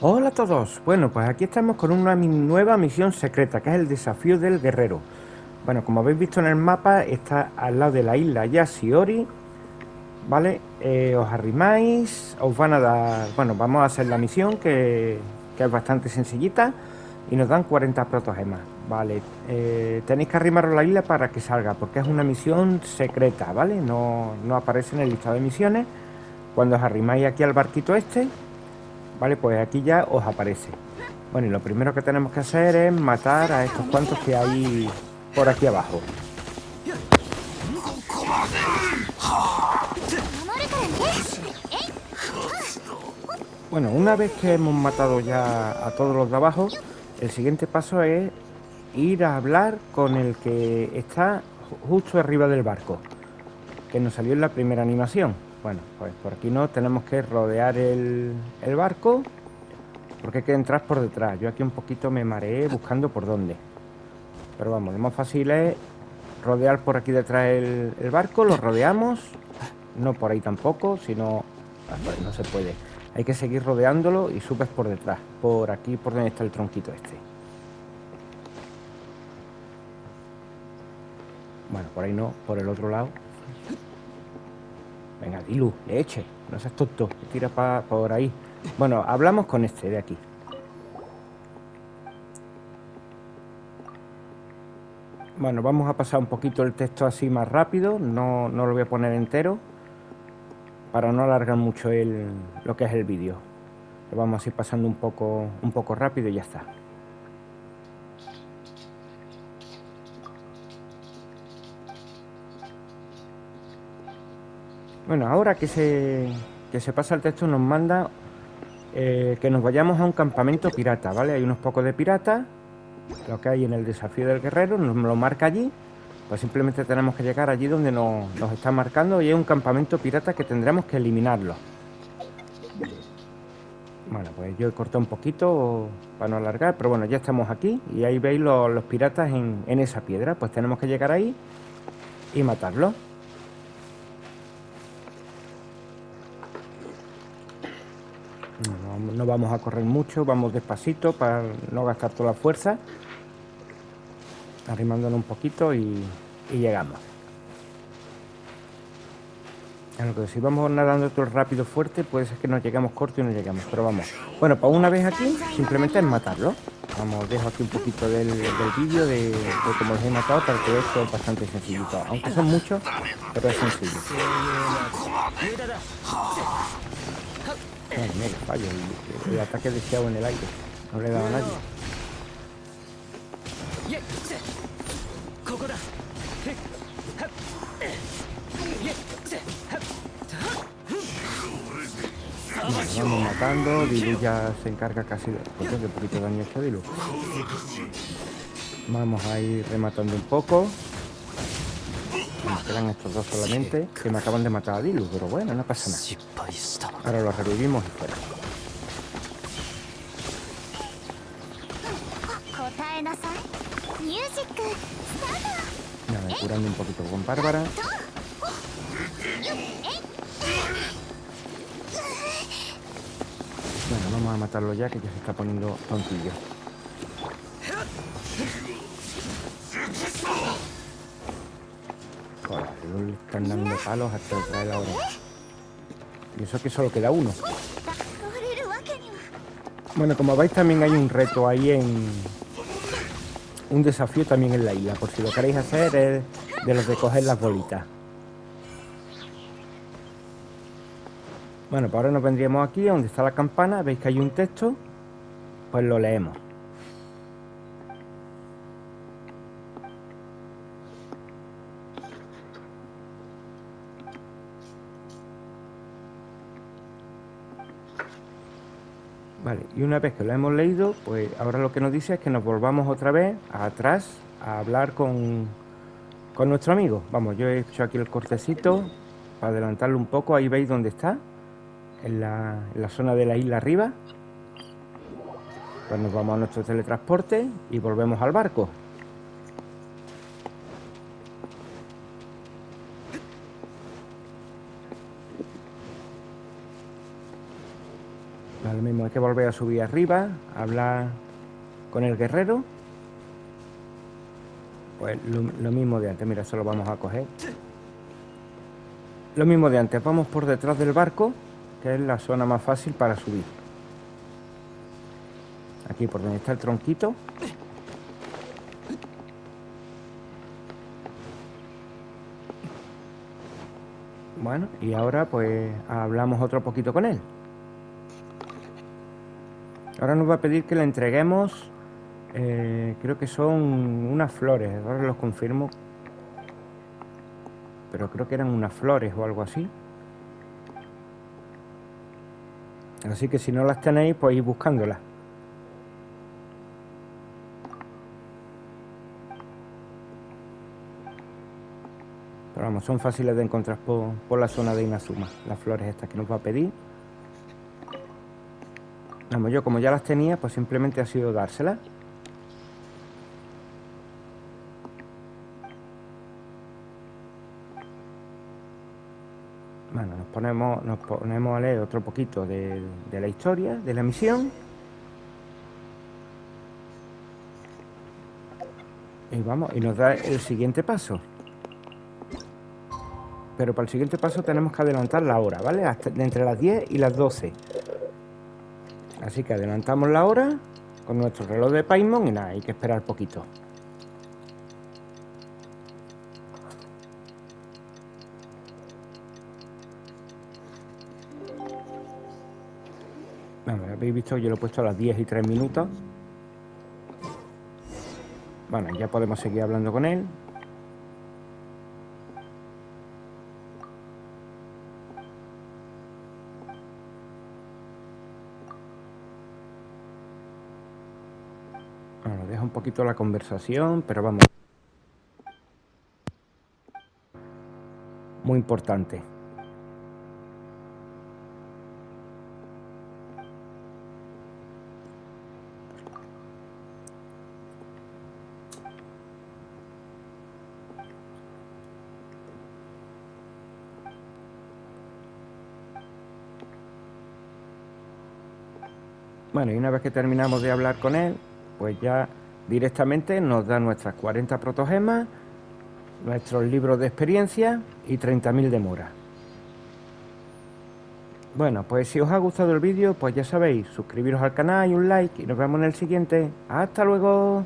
Hola a todos. Bueno, pues aquí estamos con una nueva misión secreta, que es el desafío del guerrero. Bueno, como habéis visto en el mapa, está al lado de la isla Yasiori. ¿Vale? Eh, os arrimáis, os van a dar... Bueno, vamos a hacer la misión, que, es bastante sencillita, y nos dan 40 protogemas. Vale, eh, tenéis que arrimaros la isla para que salga, porque es una misión secreta, ¿vale? No, no aparece en el listado de misiones. Cuando os arrimáis aquí al barquito este, Vale, pues aquí ya os aparece. Bueno, y lo primero que tenemos que hacer es matar a estos cuantos que hay por aquí abajo. Bueno, una vez que hemos matado ya a todos los de abajo, el siguiente paso es ir a hablar con el que está justo arriba del barco, que nos salió en la primera animación. Bueno, pues por aquí no, tenemos que rodear el, barco porque hay que entrar por detrás. Yo aquí un poquito me mareé buscando por dónde. Pero vamos, lo más fácil es rodear por aquí detrás el, barco, lo rodeamos, no por ahí tampoco, sino ah, no se puede. Hay que seguir rodeándolo y subes por detrás, por aquí, por donde está el tronquito este. Bueno, por ahí no, por el otro lado. Venga, Dilu, eche, no seas tonto, tira para por ahí. Bueno, hablamos con este de aquí. Bueno, vamos a pasar un poquito el texto así más rápido, no, no lo voy a poner entero para no alargar mucho el, lo que es el vídeo. Lo vamos a ir pasando un poco, un poco rápido y ya está. Bueno, ahora que se, que se pasa el texto nos manda eh, que nos vayamos a un campamento pirata, ¿vale? Hay unos pocos de piratas, lo que hay en el desafío del guerrero, nos lo marca allí, pues simplemente tenemos que llegar allí donde nos, nos está marcando y hay un campamento pirata que tendremos que eliminarlo. Bueno, pues yo he cortado un poquito para no alargar, pero bueno, ya estamos aquí y ahí veis los, los piratas en, en esa piedra, pues tenemos que llegar ahí y matarlos. No, vamos a correr mucho, vamos despacito para no gastar toda la fuerza. Arrimándonos un poquito y, llegamos. Si vamos nadando todo rápido fuerte, puede ser que nos llegamos corto y no llegamos, pero vamos. Bueno, pues una vez aquí, simplemente es matarlo. Vamos, dejo aquí un poquito del, vídeo de, cómo los he matado para que esto es bastante sencillito. Aunque son muchos, pero es sencillo. Ay, mira, fallo. El, el, ataque deseado en el aire. No le he dado a nadie. vamos matando, Dilu ya se encarga casi de... Un poquito de daño hecho Dilu. Vamos a ir rematando un poco. Nos quedan estos dos solamente, que me acaban de matar a Dilu, pero bueno, no pasa nada. Ahora los revivimos y fuera. Nada, curando un poquito con Bárbara. Bueno, vamos a matarlo ya, que ya se está poniendo tontillo. Le están dando palos hasta traer la. Y eso que solo queda uno. Bueno, como veis también hay un reto ahí en... Un desafío también en la isla, por si lo queréis hacer es de los de coger las bolitas. Bueno, pues ahora nos vendríamos aquí, donde está la campana, veis que hay un texto, pues lo leemos. Vale, y una vez que lo hemos leído, pues ahora lo que nos dice es que nos volvamos otra vez atrás a hablar con, con nuestro amigo. Vamos, yo he hecho aquí el cortecito para adelantarlo un poco. Ahí veis dónde está, en la, en la zona de la isla arriba. Pues nos vamos a nuestro teletransporte y volvemos al barco. Ahora mismo hay que volver a subir arriba, hablar con el guerrero. Pues lo, mismo de antes, mira, eso lo vamos a coger. Lo mismo de antes, vamos por detrás del barco, que es la zona más fácil para subir. Aquí por donde está el tronquito. Bueno, y ahora pues hablamos otro poquito con él. Ahora nos va a pedir que le entreguemos, eh, creo que son unas flores, ahora los confirmo, pero creo que eran unas flores o algo así. Así que si no las tenéis, pues ir buscándolas. Pero vamos, son fáciles de encontrar por, por la zona de Inazuma, las flores estas que nos va a pedir. Vamos, yo como ya las tenía, pues simplemente ha sido dárselas. Bueno, nos ponemos, nos ponemos a leer otro poquito de, de la historia, de la misión. Y vamos, y nos da el siguiente paso. Pero para el siguiente paso tenemos que adelantar la hora, ¿vale? Hasta, entre las 10 y las 12. Así que adelantamos la hora con nuestro reloj de Paimon y nada, hay que esperar poquito. Bueno, habéis visto, yo lo he puesto a las 10 y 3 minutos. Bueno, ya podemos seguir hablando con él. Un poquito la conversación, pero vamos. Muy importante. Bueno, y una vez que terminamos de hablar con él, pues ya Directamente nos da nuestras 40 protogemas, nuestros libros de experiencia y 30.000 de mora. Bueno, pues si os ha gustado el vídeo, pues ya sabéis, suscribiros al canal y un like y nos vemos en el siguiente. ¡Hasta luego!